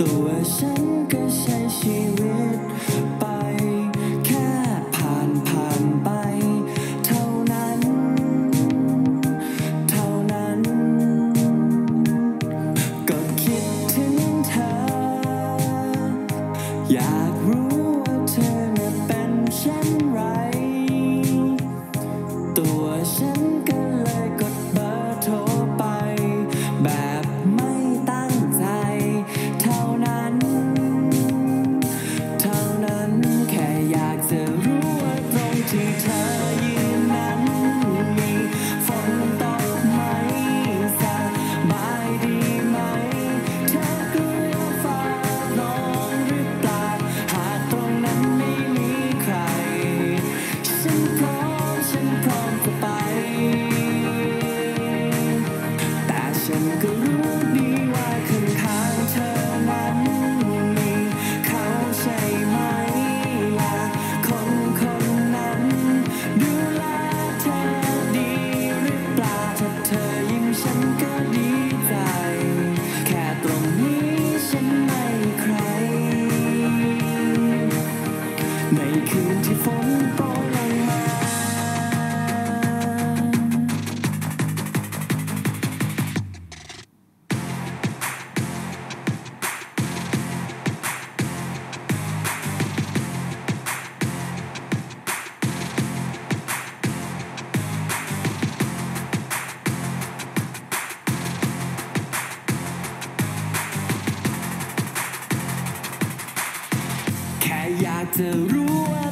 ตัวฉันก็ใช้ชีวิตไป แค่ผ่านผ่านไป เท่านั้น เท่านั้น ก็คิดถึงเธอ อยากรู้ว่าเธอเป็นเช่นไร ตัวฉันก็ to rule.